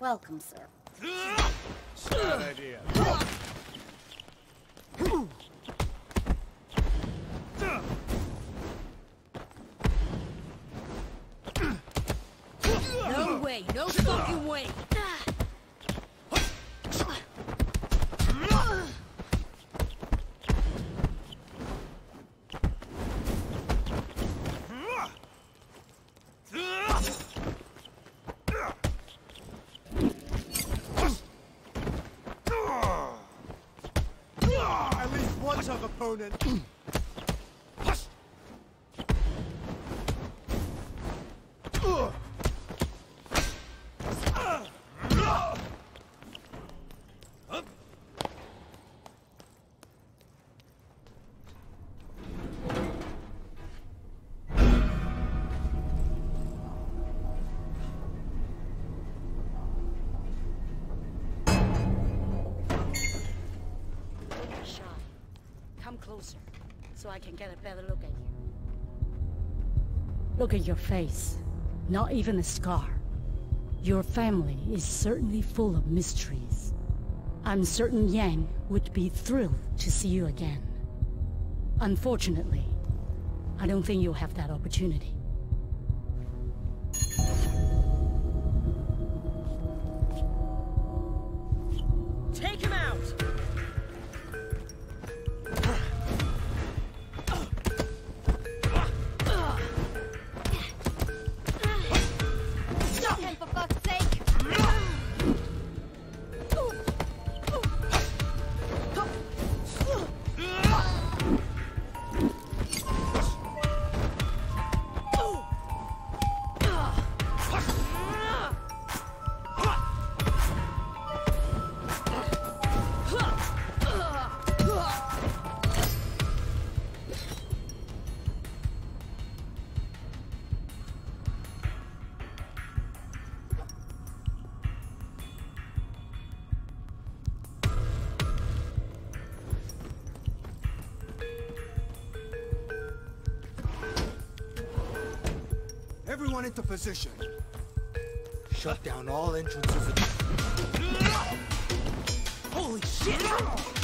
Welcome, sir. Bad idea. Opponent. closer, so I can get a better look at you. Look at your face. Not even a scar. Your family is certainly full of mysteries. I'm certain Yang would be thrilled to see you again. Unfortunately, I don't think you'll have that opportunity. Help, of. Everyone into position. Shut down all entrances. Holy shit!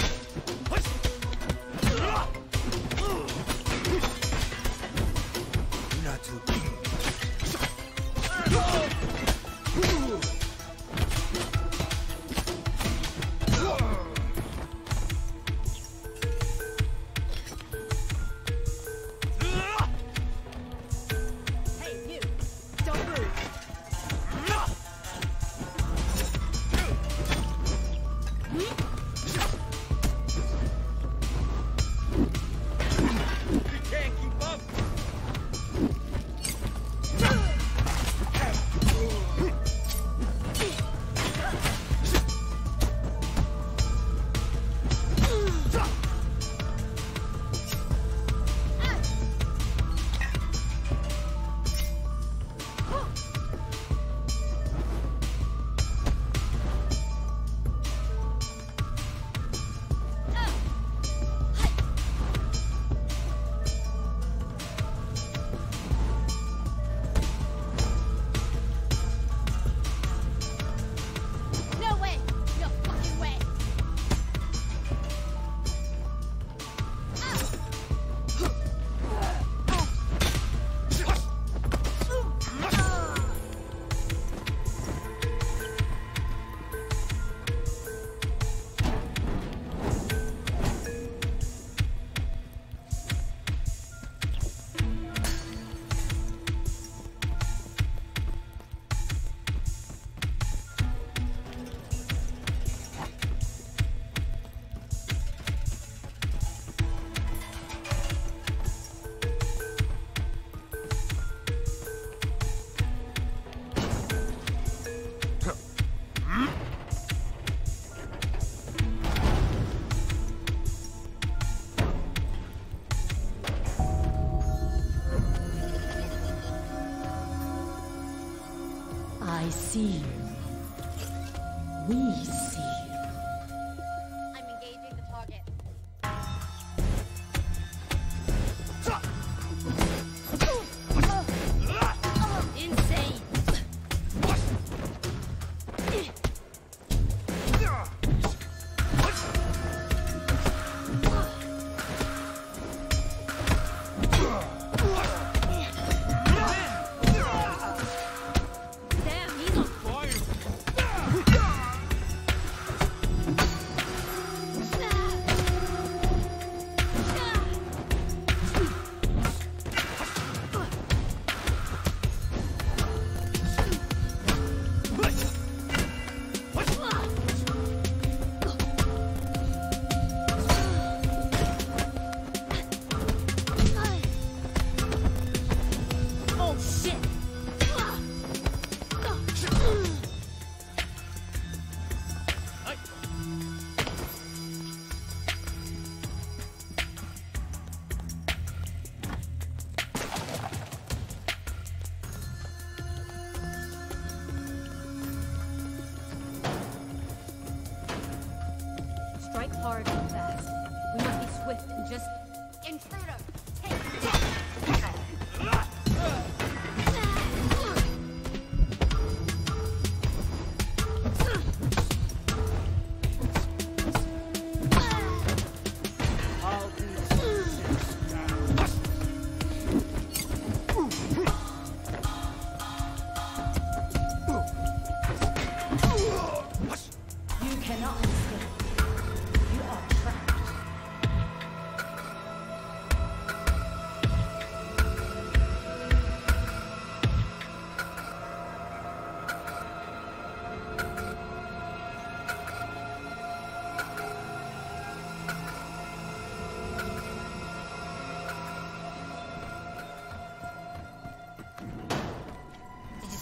See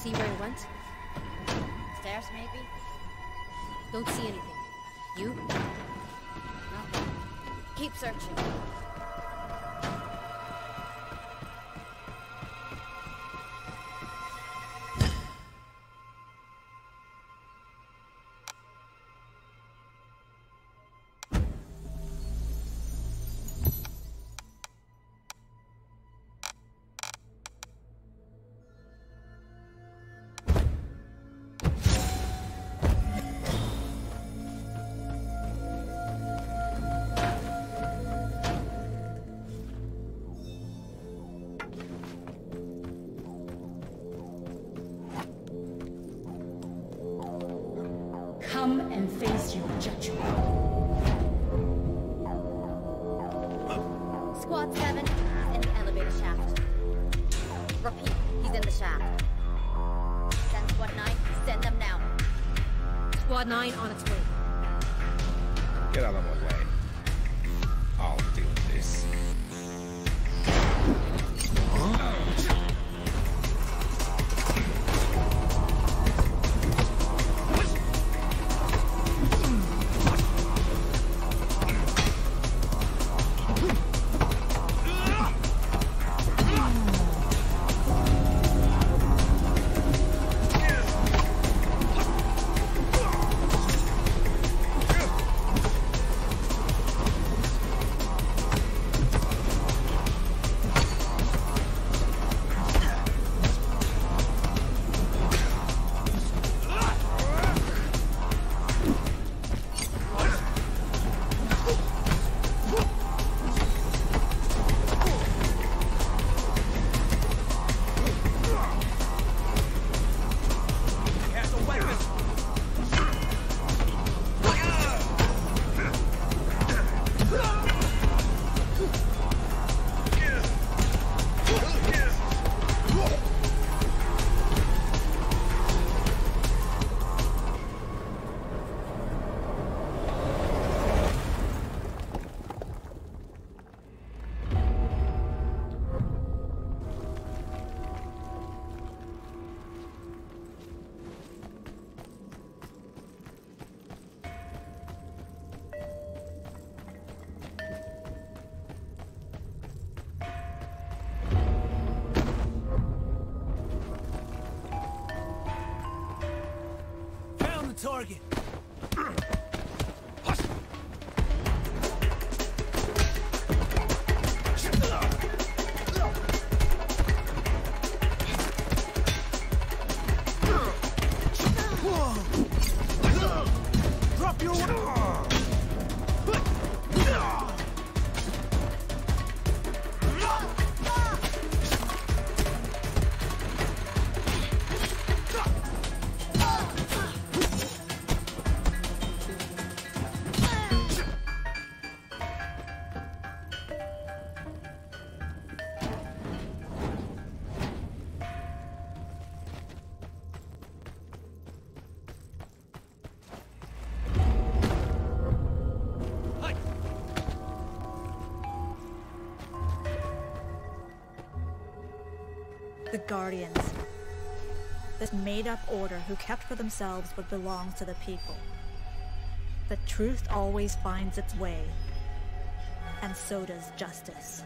see where he went? Stairs, maybe? Don't see anything. You? Nothing. Keep searching. Face your judgment. Squad 7, he's in the elevator shaft. Repeat, he's in the shaft. Send Squad 9, send them now. Squad 9 on its way. Target. Guardians. This made up order who kept for themselves what belongs to the people. The truth always finds its way, and so does justice.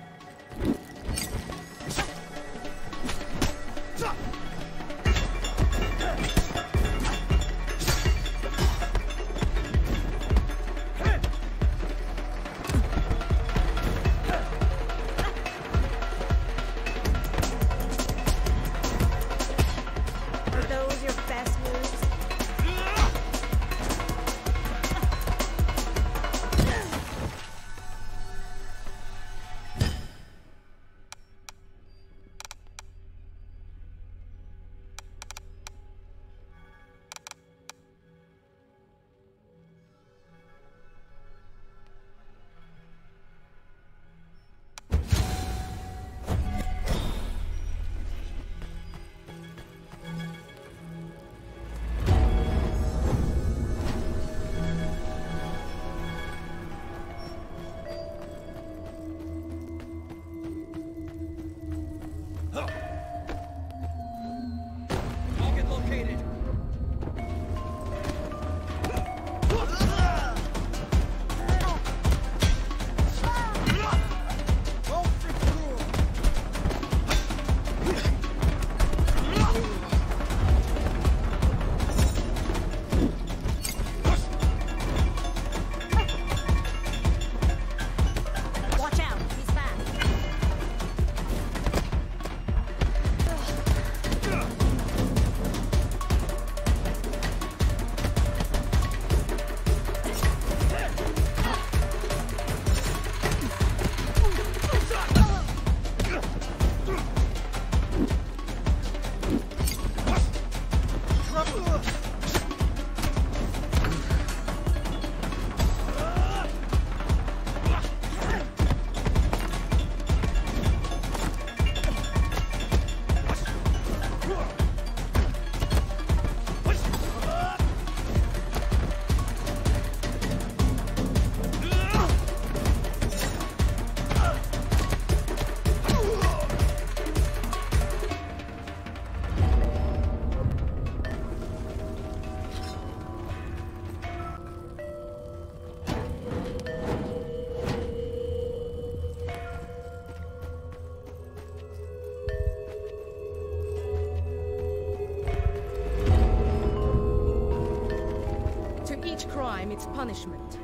Crime, its punishment.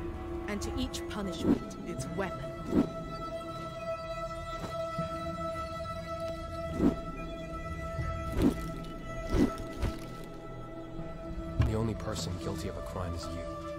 And to each punishment, its weapon. The only person guilty of a crime is you.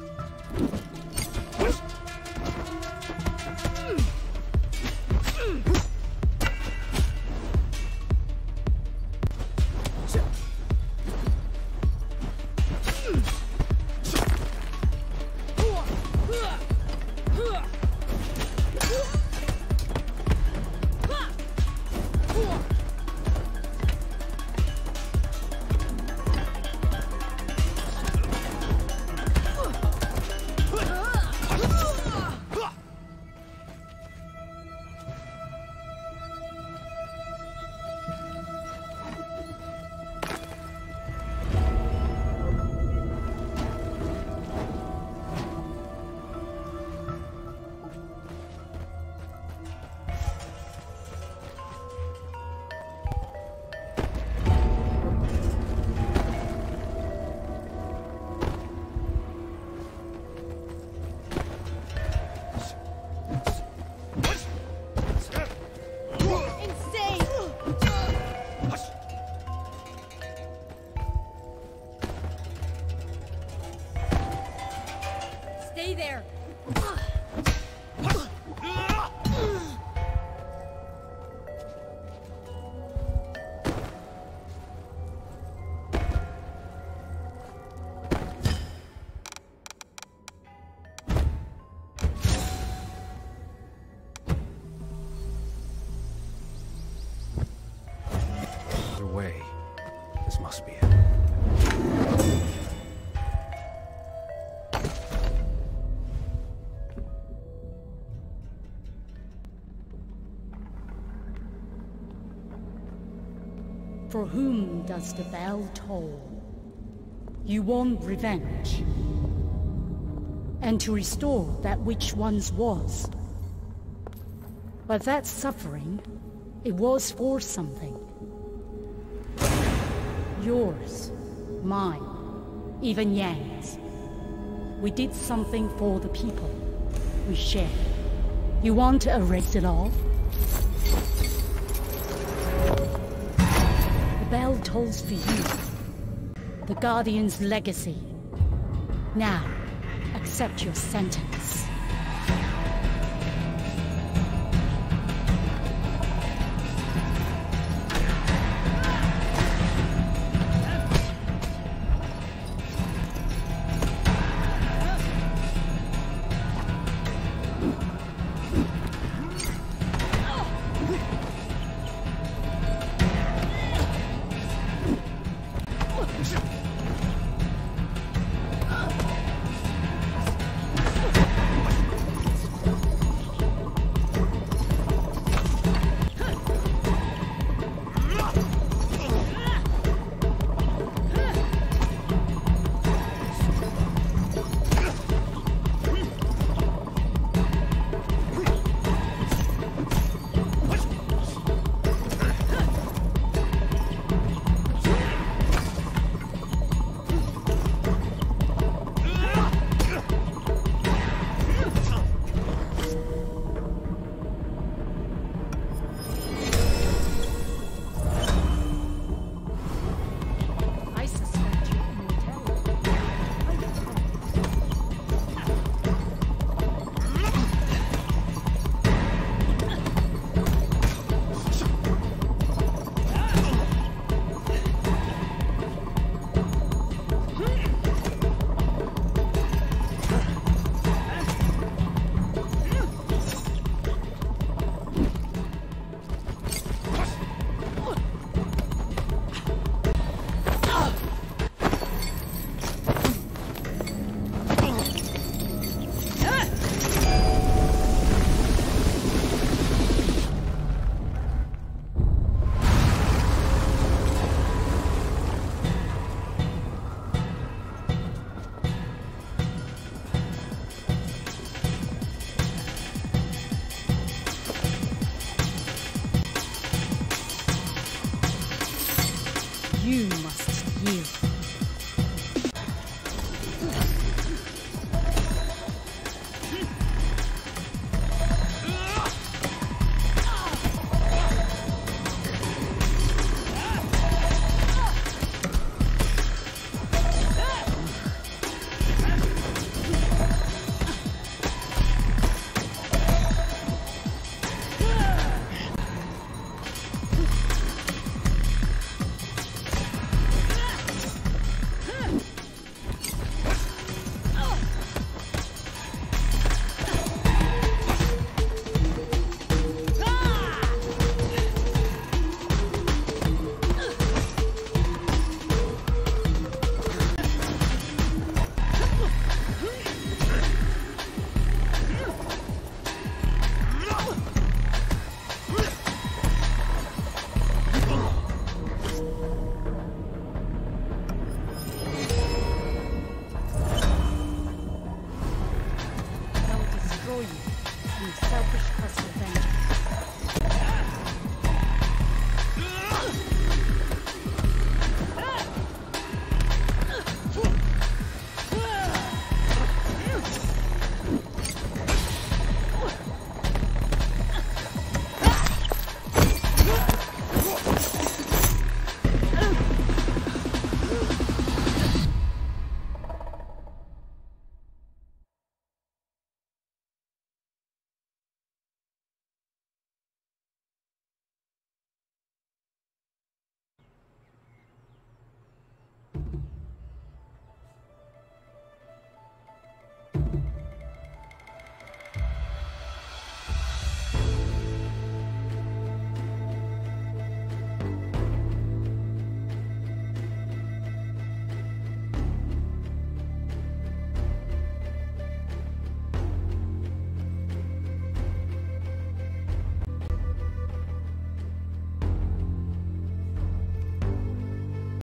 For whom does the bell toll? You want revenge. And to restore that which once was. But that suffering, it was for something. Yours, mine, even Yang's. We did something for the people. We shared. You want to erase it all? Bell tolls for you. The Guardian's legacy. Now, accept your sentence.